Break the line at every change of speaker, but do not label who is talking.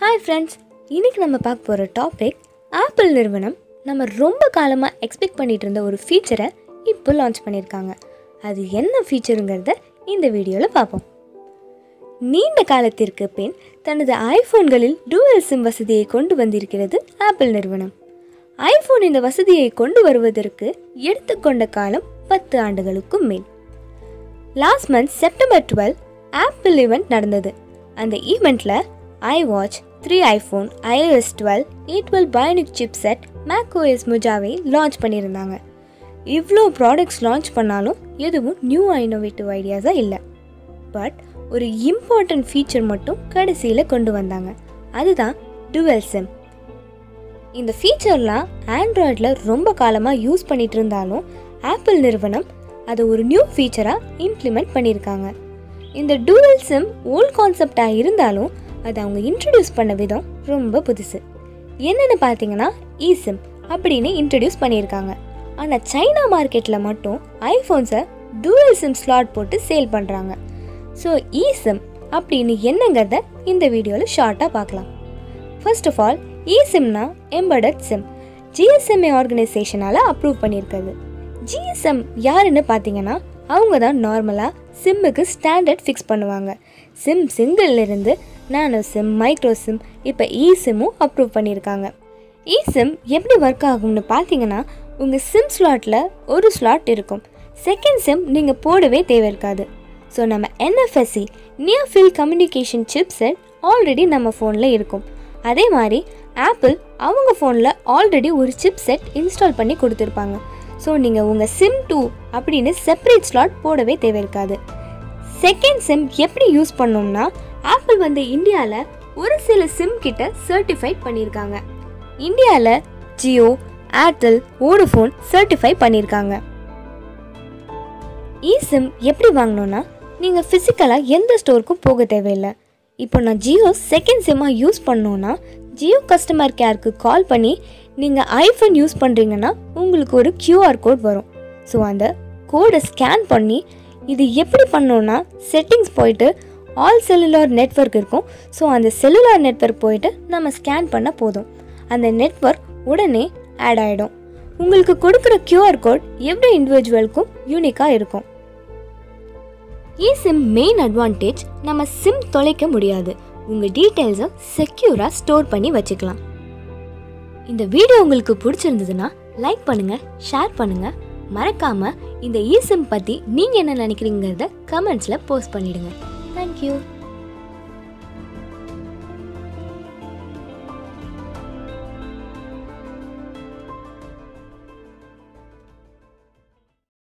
Hi friends இன்னைக்கு நம்ம பார்க்க போகிற டாபிக் ஆப்பிள் நிறுவனம் நம்ம ரொம்ப காலமாக எக்ஸ்பெக்ட் பண்ணிகிட்டு இருந்த ஒரு ஃபீச்சரை இப்போ லான்ச் பண்ணியிருக்காங்க அது என்ன ஃபீச்சருங்கிறத இந்த வீடியோவில் பார்ப்போம். நீண்ட காலத்திற்கு பின் தனது ஐஃபோன்களில் டூவல் சிம் வசதியை கொண்டு வந்திருக்கிறது ஆப்பிள் நிறுவனம். ஐஃபோன் இந்த வசதியை கொண்டு வருவதற்கு எடுத்துக்கொண்ட காலம் பத்து ஆண்டுகளுக்கும் மேல் last month September twelve Apple event நடந்தது. அந்த ஈவெண்ட்டில் iWatch three iPhone iOS twelve A twelve bionic chip set macOS Mojave launch பண்ணியிருந்தாங்க. இவ்வளோ ப்ராடக்ட்ஸ் லான்ச் பண்ணாலும் எதுவும் நியூ இன்னோவேட்டிவ் ஐடியாஸாக இல்லை. பட் ஒரு இம்பார்ட்டன்ட் ஃபீச்சர் மட்டும் கடைசியில் கொண்டு வந்தாங்க. அதுதான் டுவெல் சிம் இந்த ஃபீச்சர்லாம் ஆண்ட்ராய்டில் ரொம்ப காலமாக யூஸ் பண்ணிகிட்டு இருந்தாலும் ஆப்பிள் நிறுவனம் அதை ஒரு நியூ ஃபீச்சராக இம்ப்ளிமெண்ட் பண்ணியிருக்காங்க. இந்த டூவல் சிம் ஓல்ட் கான்செப்டாக இருந்தாலும் அது அவங்க இன்ட்ரடியூஸ் பண்ண விதம் ரொம்ப புதுசு. என்னென்னு பார்த்தீங்கன்னா இ அப்படின்னு இன்ட்ரடியூஸ் பண்ணியிருக்காங்க. ஆனால் சைனா மார்க்கெட்டில் மட்டும் ஐஃபோன்ஸை டூவல் சிம் ஸ்லாட் போட்டு சேல் பண்ணுறாங்க ஸோ இ சிம் அப்படின்னு என்னங்கிறத இந்த வீடியோவில் ஷார்ட்டாக பார்க்கலாம். ஃபர்ஸ்ட் ஆஃப் ஆல் இ சிம்னா எம்படட் சிம் ஜிஎஸ்எம்ஏ ஆர்கனைசேஷனால் அப்ரூவ் பண்ணியிருக்காது ஜிஎஸ்எம் யாருன்னு பார்த்தீங்கன்னா அவங்க தான் நார்மலாக சிம்முக்கு ஸ்டாண்டர்ட் ஃபிக்ஸ் பண்ணுவாங்க. சிம் சிங்கிள்லேருந்து நானோ சிம் மைக்ரோ சிம் இப்போ இ சிம்மும் அப்ரூவ் பண்ணியிருக்காங்க. இ சிம் எப்படி ஒர்க் ஆகும்னு பார்த்தீங்கன்னா உங்கள் சிம் ஸ்லாட்டில் ஒரு ஸ்லாட் இருக்கும். செகண்ட் சிம் நீங்கள் போடவே தேவை இருக்காது. ஸோ நம்ம NFC near field communication chip set already நம்ம ஃபோனில் இருக்கும். அதே மாதிரி ஆப்பிள் அவங்க ஃபோனில் ஆல்ரெடி ஒரு சிப் செட் இன்ஸ்டால் பண்ணி கொடுத்துருப்பாங்க. ஸோ நீங்கள் உங்கள் சிம் டூ அப்படின்னு செப்பரேட் ஸ்லாட் போடவே தேவை இருக்காது செகண்ட் சிம் எப்படி யூஸ் பண்ணோம்னா ஆப்பிள் வந்து இந்தியாவில் ஒரு சில சிம் கிட்ட சர்டிஃபைட் பண்ணியிருக்காங்க. இந்தியாவில் ஜியோ ஏர்டெல் வோடஃபோன் சர்டிஃபை பண்ணியிருக்காங்க. E இ சிம் எப்படி வாங்கணும்னா நீங்கள் ஃபிசிக்கலாக எந்த ஸ்டோருக்கும் போக தேவையில்லை. இப்போ நான் ஜியோ செகண்ட் சிம்மாக யூஸ் பண்ணோன்னா ஜியோ கஸ்டமர் கேருக்கு கால் பண்ணி நீங்கள் ஐஃபோன் யூஸ் பண்ணுறீங்கன்னா உங்களுக்கு ஒரு கியூஆர் கோட் வரும். ஸோ அந்த கோடை ஸ்கேன் பண்ணி இது எப்படி பண்ணோன்னா செட்டிங்ஸ் போயிட்டு ஆல் செல்லுலார் நெட்வொர்க் இருக்கும். ஸோ அந்த செல்லுலார் நெட்வொர்க் போயிட்டு நம்ம ஸ்கேன் பண்ண போதும். அந்த நெட்வொர்க் உடனே ஆட் ஆகிடும் உங்களுக்கு கொடுக்குற கியூஆர் கோட் எவ்வளோ இண்டிவிஜுவலுக்கும் யூனிக்காக இருக்கும். இ சிம் மெயின் அட்வான்டேஜ் நம்ம சிம் தொலைக்க முடியாது. உங்கள் டீட்டெயில்ஸை செக்யூராக ஸ்டோர் பண்ணி வச்சுக்கலாம். இந்த வீடியோ உங்களுக்கு பிடிச்சிருந்ததுன்னா லைக் பண்ணுங்க ஷேர் பண்ணுங்க. மறக்காம இந்த இ சிம் பற்றி நீங்கள் என்ன நினைக்கிறீங்கிறத கமெண்ட்ஸில் போஸ்ட் பண்ணிடுங்க. தேங்க்யூ